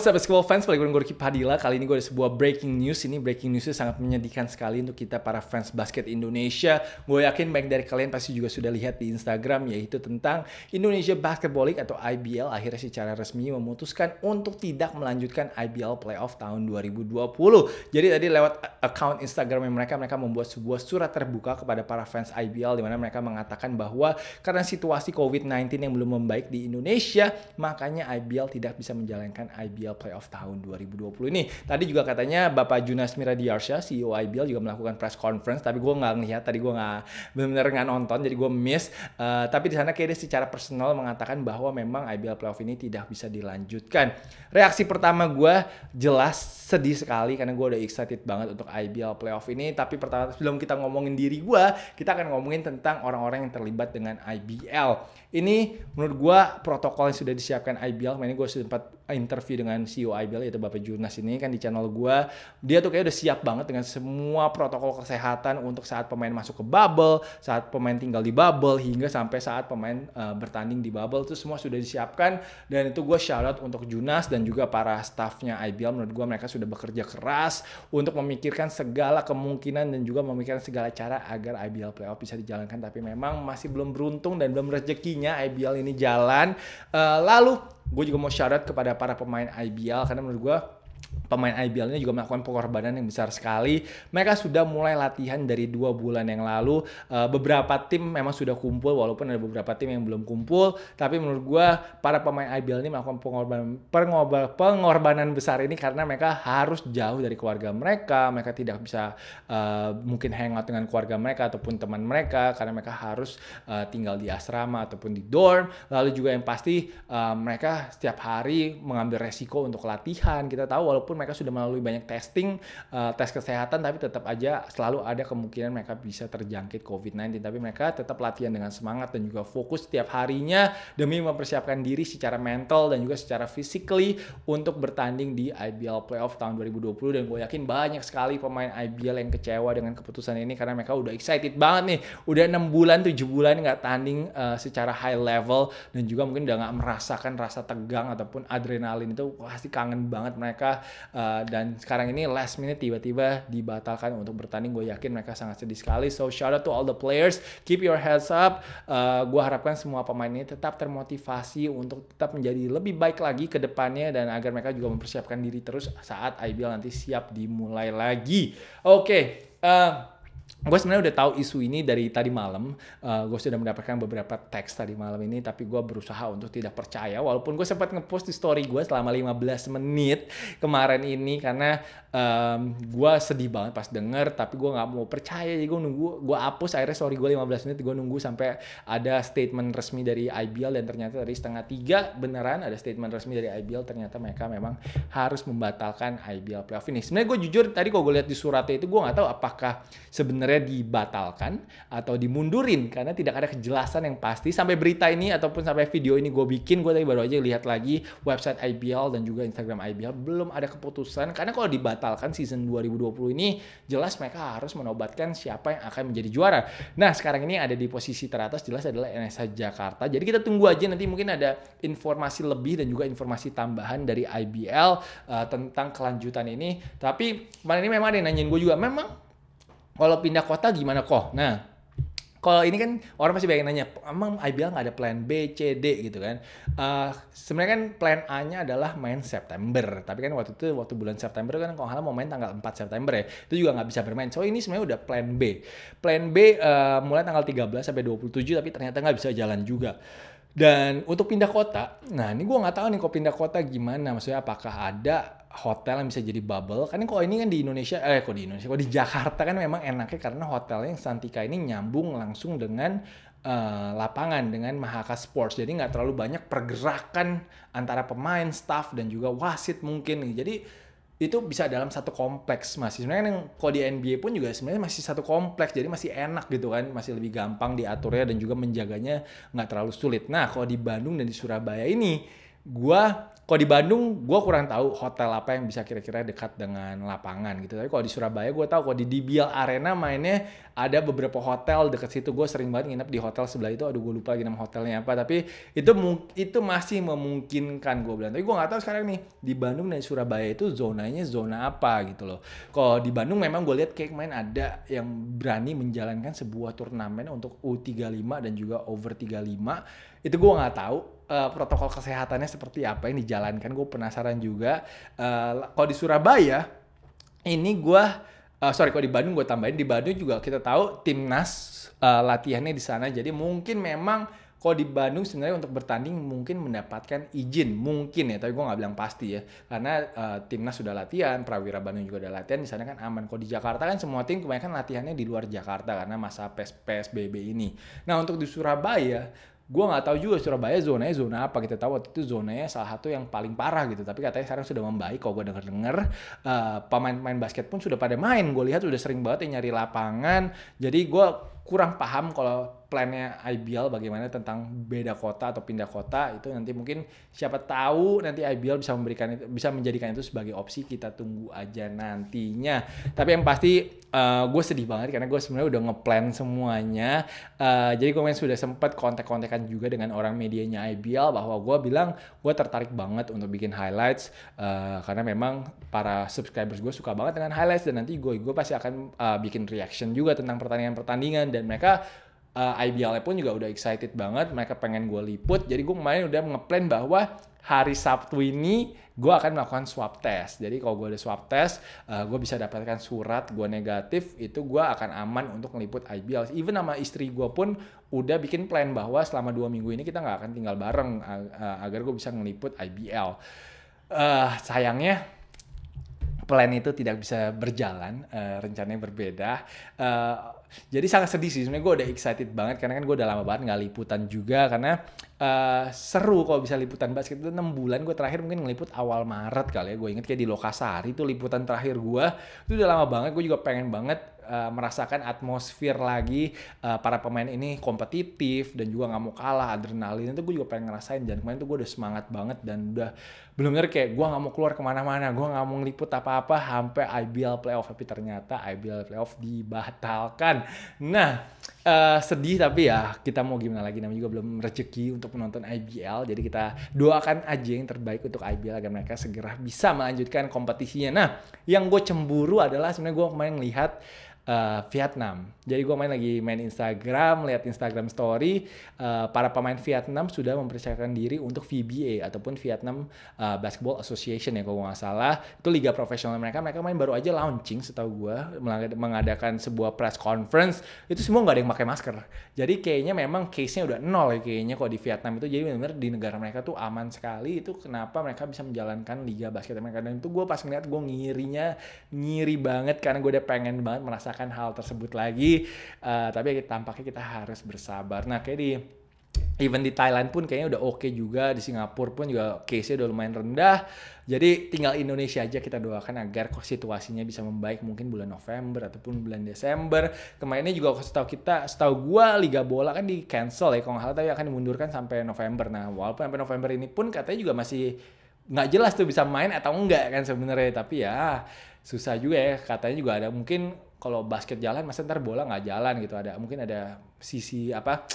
Sahabat Basketball fans, balik gue Gorky Padilla. Kali ini gue ada sebuah breaking news. Ini breaking newsnya sangat menyedihkan sekali untuk kita para fans basket Indonesia. Gue yakin banyak dari kalian pasti juga sudah lihat di Instagram, yaitu tentang Indonesia Basketball League atau IBL akhirnya secara resmi memutuskan untuk tidak melanjutkan IBL Playoff tahun 2020. Jadi tadi lewat account Instagram mereka, mereka membuat sebuah surat terbuka kepada para fans IBL di mana mereka mengatakan bahwa karena situasi COVID-19 yang belum membaik di Indonesia, makanya IBL tidak bisa menjalankan IBL IBL Playoff tahun 2020 ini. Tadi juga katanya Bapak Junas Miradiarsya, CEO IBL juga melakukan press conference, tapi gue nggak ngeliat, tadi gue nggak benar-benar nggak nonton, jadi gue miss. Uh, tapi di sana kayaknya secara personal mengatakan bahwa memang IBL Playoff ini tidak bisa dilanjutkan. Reaksi pertama gue jelas sedih sekali karena gue udah excited banget untuk IBL Playoff ini. Tapi pertama sebelum kita ngomongin diri gue, kita akan ngomongin tentang orang-orang yang terlibat dengan IBL. Ini menurut gue protokol yang sudah disiapkan IBL. Ini gue sempat interview dengan CEO IBL yaitu Bapak Jurnas ini kan di channel gue. Dia tuh kayak udah siap banget dengan semua protokol kesehatan untuk saat pemain masuk ke bubble, saat pemain tinggal di bubble, hingga sampai saat pemain uh, bertanding di bubble itu semua sudah disiapkan. Dan itu gue shout out untuk Junas dan juga para staffnya IBL. Menurut gue mereka sudah bekerja keras untuk memikirkan segala kemungkinan dan juga memikirkan segala cara agar IBL playoff bisa dijalankan. Tapi memang masih belum beruntung dan belum rezeki IBL ini jalan. Uh, lalu gue juga mau syarat kepada para pemain IBL karena menurut gue pemain IBL ini juga melakukan pengorbanan yang besar sekali. Mereka sudah mulai latihan dari dua bulan yang lalu. Uh, beberapa tim memang sudah kumpul, walaupun ada beberapa tim yang belum kumpul. Tapi menurut gue para pemain IBL ini melakukan pengorbanan, pengorbanan, pengorbanan besar ini karena mereka harus jauh dari keluarga mereka. Mereka tidak bisa uh, mungkin hangout dengan keluarga mereka ataupun teman mereka karena mereka harus uh, tinggal di asrama ataupun di dorm. Lalu juga yang pasti uh, mereka setiap hari mengambil resiko untuk latihan. Kita tahu walaupun mereka sudah melalui banyak testing, uh, tes kesehatan, tapi tetap aja selalu ada kemungkinan mereka bisa terjangkit COVID-19. Tapi mereka tetap latihan dengan semangat dan juga fokus setiap harinya demi mempersiapkan diri secara mental dan juga secara physically untuk bertanding di IBL Playoff tahun 2020. Dan gue yakin banyak sekali pemain IBL yang kecewa dengan keputusan ini karena mereka udah excited banget nih. Udah 6 bulan, 7 bulan nggak tanding uh, secara high level dan juga mungkin udah nggak merasakan rasa tegang ataupun adrenalin itu pasti kangen banget mereka Uh, dan sekarang ini last minute tiba-tiba dibatalkan untuk bertanding. Gue yakin mereka sangat sedih sekali. So shout out to all the players. Keep your heads up. Uh, gue harapkan semua pemain ini tetap termotivasi untuk tetap menjadi lebih baik lagi ke depannya dan agar mereka juga mempersiapkan diri terus saat IBL nanti siap dimulai lagi. Oke. Okay. Uh, gue sebenarnya udah tahu isu ini dari tadi malam. Uh, eh, gue sudah mendapatkan beberapa teks tadi malam ini, tapi gue berusaha untuk tidak percaya. Walaupun gue sempat ngepost di story gue selama 15 menit kemarin ini karena um, gue sedih banget pas denger, tapi gue nggak mau percaya. Jadi gue nunggu, gue hapus akhirnya story gue 15 menit. Gue nunggu sampai ada statement resmi dari IBL dan ternyata dari setengah tiga beneran ada statement resmi dari IBL. Ternyata mereka memang harus membatalkan IBL playoff ini. Sebenarnya gue jujur tadi kalau gue lihat di suratnya itu gue nggak tahu apakah sebenarnya sebenarnya dibatalkan atau dimundurin karena tidak ada kejelasan yang pasti sampai berita ini ataupun sampai video ini gue bikin gue tadi baru aja lihat lagi website IBL dan juga Instagram IBL belum ada keputusan karena kalau dibatalkan season 2020 ini jelas mereka harus menobatkan siapa yang akan menjadi juara. Nah sekarang ini ada di posisi teratas jelas adalah NSA Jakarta. Jadi kita tunggu aja nanti mungkin ada informasi lebih dan juga informasi tambahan dari IBL uh, tentang kelanjutan ini. Tapi kemarin ini memang ada yang nanyain gue juga memang kalau pindah kota gimana kok? Nah, kalau ini kan orang masih banyak nanya, emang IBL nggak ada plan B, C, D gitu kan? Uh, Sebenarnya kan plan A-nya adalah main September, tapi kan waktu itu waktu bulan September kan kalau mau main tanggal 4 September ya, itu juga nggak bisa bermain. So ini sebenarnya udah plan B. Plan B uh, mulai tanggal 13 sampai 27, tapi ternyata nggak bisa jalan juga. Dan untuk pindah kota, nah ini gue nggak tahu nih kok pindah kota gimana, maksudnya apakah ada hotel yang bisa jadi bubble. Kan kalau ini kan di Indonesia, eh kok di Indonesia, kok di Jakarta kan memang enaknya karena hotelnya yang Santika ini nyambung langsung dengan uh, lapangan dengan Mahaka Sports. Jadi nggak terlalu banyak pergerakan antara pemain, staff dan juga wasit mungkin. Jadi itu bisa dalam satu kompleks masih sebenarnya yang kalau di NBA pun juga sebenarnya masih satu kompleks jadi masih enak gitu kan masih lebih gampang diaturnya dan juga menjaganya nggak terlalu sulit nah kalau di Bandung dan di Surabaya ini gua kalau di Bandung gue kurang tahu hotel apa yang bisa kira-kira dekat dengan lapangan gitu. Tapi kalau di Surabaya gue tahu. Kalau di DBL Arena mainnya ada beberapa hotel dekat situ. Gue sering banget nginep di hotel sebelah itu. Aduh gue lupa lagi nama hotelnya apa. Tapi itu itu masih memungkinkan gue bilang. Tapi gue nggak tahu sekarang nih di Bandung dan Surabaya itu zonanya zona apa gitu loh. Kalau di Bandung memang gue lihat kayak main ada yang berani menjalankan sebuah turnamen untuk U35 dan juga over 35 itu gue nggak tahu uh, protokol kesehatannya seperti apa yang dijalankan. Gue penasaran juga. Uh, kalau di Surabaya ini gue uh, sorry kalau di Bandung gue tambahin di Bandung juga kita tahu timnas uh, latihannya di sana. Jadi mungkin memang kalau di Bandung sebenarnya untuk bertanding mungkin mendapatkan izin mungkin ya tapi gue nggak bilang pasti ya. Karena uh, timnas sudah latihan Prawira Bandung juga udah latihan di sana kan aman. Kalau di Jakarta kan semua tim kebanyakan latihannya di luar Jakarta karena masa PS PSBB ini. Nah untuk di Surabaya gue nggak tahu juga Surabaya zonanya zona apa kita tahu waktu itu zonanya salah satu yang paling parah gitu. Tapi katanya sekarang sudah membaik kalau gue denger denger uh, pemain-pemain basket pun sudah pada main. Gue lihat sudah sering banget yang nyari lapangan. Jadi gue kurang paham kalau plannya IBL bagaimana tentang beda kota atau pindah kota itu nanti mungkin siapa tahu nanti IBL bisa memberikan itu bisa menjadikan itu sebagai opsi kita tunggu aja nantinya. Tapi yang pasti uh, eh, gue sedih banget karena gue sebenarnya udah ngeplan semuanya. Uh, jadi gue sudah sempat kontak-kontakan juga dengan orang medianya IBL bahwa gue bilang gue tertarik banget untuk bikin highlights uh, karena memang para subscribers gue suka banget dengan highlights dan nanti gue gue pasti akan uh, bikin reaction juga tentang pertandingan-pertandingan dan mereka uh, eh, IBL pun juga udah excited banget mereka pengen gue liput. Jadi gue kemarin udah ngeplan bahwa hari Sabtu ini gue akan melakukan swab test. Jadi kalau gue ada swab test uh, gue bisa dapatkan surat gue negatif itu gue akan aman untuk ngeliput IBL even sama istri gue pun udah bikin plan bahwa selama dua minggu ini kita nggak akan tinggal bareng uh, agar gue bisa ngeliput IBL uh, sayangnya plan itu tidak bisa berjalan, uh, rencananya berbeda. Uh, jadi sangat sedih sih sebenarnya gue udah excited banget karena kan gue udah lama banget nggak liputan juga karena uh, seru kalau bisa liputan basket. Itu enam bulan gue terakhir mungkin ngeliput awal Maret kali ya gue inget kayak di Lokasari itu liputan terakhir gue itu udah lama banget gue juga pengen banget uh, merasakan atmosfer lagi uh, para pemain ini kompetitif dan juga nggak mau kalah adrenalin. Itu gue juga pengen ngerasain dan kemarin tuh gue udah semangat banget dan udah belum bener kayak gue nggak mau keluar ke mana-mana gue nggak mau ngeliput apa-apa sampai IBL playoff. Tapi ternyata IBL playoff dibatalkan nah uh, sedih tapi ya kita mau gimana lagi. Namanya juga belum rezeki untuk menonton IBL jadi kita doakan aja yang terbaik untuk IBL agar mereka segera bisa melanjutkan kompetisinya. Nah yang gue cemburu adalah sebenarnya gue kemarin lihat uh, Vietnam. Jadi gue main lagi main Instagram, lihat Instagram Story, uh, para pemain Vietnam sudah mempersiapkan diri untuk VBA ataupun Vietnam uh, Basketball Association ya kalau nggak salah. Itu liga profesional mereka. Mereka main baru aja launching setahu gue mengadakan sebuah press conference. Itu semua nggak ada yang pakai masker. Jadi kayaknya memang case-nya udah nol ya kayaknya kalau di Vietnam itu. Jadi benar-benar di negara mereka tuh aman sekali. Itu kenapa mereka bisa menjalankan liga basket mereka. Dan itu gue pas ngeliat gue ngirinya ngiri banget karena gue udah pengen banget merasakan merasakan hal tersebut lagi uh, tapi tampaknya kita harus bersabar. Nah kayak di even di Thailand pun kayaknya udah oke okay juga di Singapura pun juga case-nya udah lumayan rendah. Jadi tinggal Indonesia aja kita doakan agar situasinya bisa membaik mungkin bulan November ataupun bulan Desember. Kemarinnya juga setahu kita setahu gua Liga Bola kan di cancel ya kalau nggak salah tapi akan dimundurkan sampai November. Nah walaupun sampai November ini pun katanya juga masih nggak jelas tuh bisa main atau enggak kan sebenarnya tapi ya susah juga ya. Katanya juga ada mungkin kalau basket jalan masa ntar bola nggak jalan gitu. Ada mungkin ada sisi apa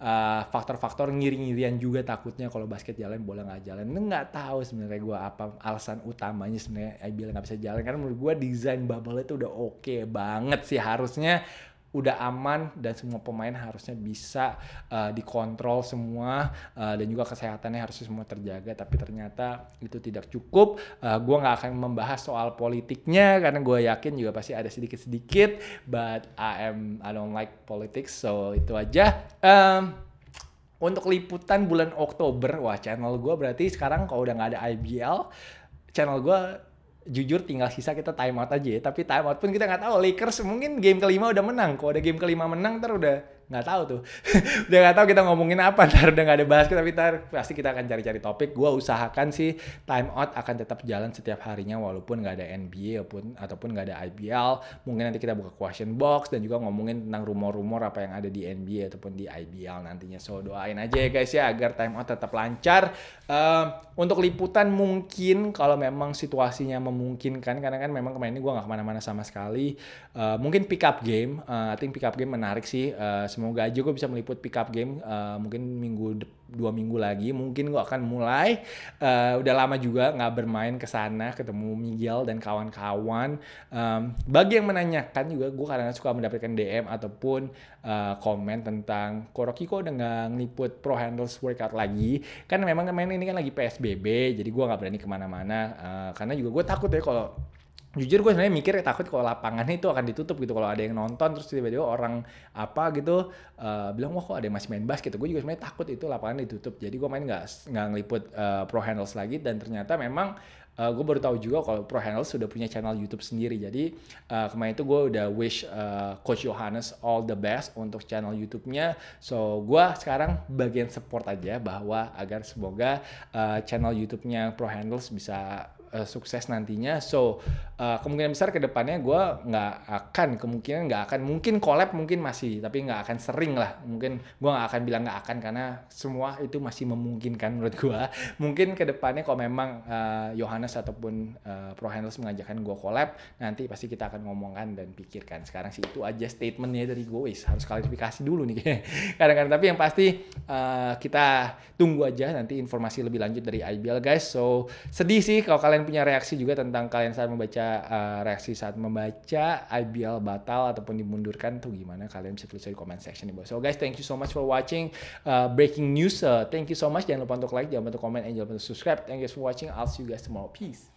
uh, faktor-faktor ngiri-ngirian juga takutnya kalau basket jalan bola nggak jalan. Nggak tahu sebenarnya gue apa alasan utamanya sebenarnya IBL nggak bisa jalan. Karena menurut gue desain bubble itu udah oke okay banget sih. Harusnya udah aman dan semua pemain harusnya bisa uh, dikontrol semua uh, dan juga kesehatannya harusnya semua terjaga. Tapi ternyata itu tidak cukup. Uh, gue nggak akan membahas soal politiknya karena gue yakin juga pasti ada sedikit-sedikit but I am I don't like politics so itu aja. Um, untuk liputan bulan Oktober wah channel gue berarti sekarang kalau udah nggak ada IBL channel gue jujur tinggal sisa kita time out aja ya. Tapi time out pun kita nggak tahu. Lakers mungkin game kelima udah menang. Kalau ada game kelima menang ntar udah nggak tahu tuh. Udah nggak tahu kita ngomongin apa ntar udah nggak ada basket tapi ntar pasti kita akan cari-cari topik. Gue usahakan sih time out akan tetap jalan setiap harinya walaupun nggak ada NBA ataupun ataupun nggak ada IBL mungkin nanti kita buka question box dan juga ngomongin tentang rumor-rumor apa yang ada di NBA ataupun di IBL nantinya. So doain aja ya guys ya agar time out tetap lancar. Uh, untuk liputan mungkin kalau memang situasinya memungkinkan karena kan memang kemarin ini gue nggak ke mana-mana sama sekali. Uh, mungkin pick up game. Uh, I think pick up game menarik sih. Uh, semoga aja gue bisa meliput pick up game uh, mungkin minggu dua minggu lagi. Mungkin gue akan mulai uh, udah lama juga nggak bermain ke sana ketemu Miguel dan kawan-kawan. Um, bagi yang menanyakan juga gue kadang suka mendapatkan DM ataupun uh, komen tentang Koroki kok udah nggak ngeliput pro handles workout lagi. Kan memang main ini kan lagi PSBB jadi gue nggak berani ke mana-mana. Uh, karena juga gue takut ya kalau jujur gue sebenarnya mikir takut kalau lapangannya itu akan ditutup gitu kalau ada yang nonton terus tiba-tiba orang apa gitu uh, bilang wah kok ada yang masih main basket gitu gue juga sebenarnya takut itu lapangan ditutup jadi gue main nggak nggak ngeliput uh, pro handles lagi dan ternyata memang uh, gue baru tahu juga kalau Pro Handles sudah punya channel YouTube sendiri. Jadi uh, kemarin itu gue udah wish uh, Coach Johannes all the best untuk channel YouTube-nya. So gue sekarang bagian support aja bahwa agar semoga uh, channel YouTube-nya Pro Handles bisa uh, sukses nantinya. So uh, kemungkinan besar ke depannya gue nggak akan kemungkinan nggak akan mungkin collab mungkin masih tapi nggak akan sering lah. Mungkin gue nggak akan bilang nggak akan karena semua itu masih memungkinkan menurut gue. Mungkin ke depannya kalau memang uh, ataupun uh, Pro Handles mengajakkan gue collab nanti pasti kita akan ngomongkan dan pikirkan. Sekarang sih itu aja statementnya dari gue wis harus klarifikasi dulu nih kadang-kadang tapi yang pasti uh, kita tunggu aja nanti informasi lebih lanjut dari IBL guys. So sedih sih kalau kalian punya reaksi juga tentang kalian saat membaca uh, reaksi saat membaca IBL batal ataupun dimundurkan tuh gimana kalian bisa tulis di comment section nih bos. So guys, thank you so much for watching uh, breaking news. Uh, thank you so much. Jangan lupa untuk like, jangan lupa untuk comment, and jangan lupa untuk subscribe. Thank you for watching. I'll see you guys tomorrow. Peace.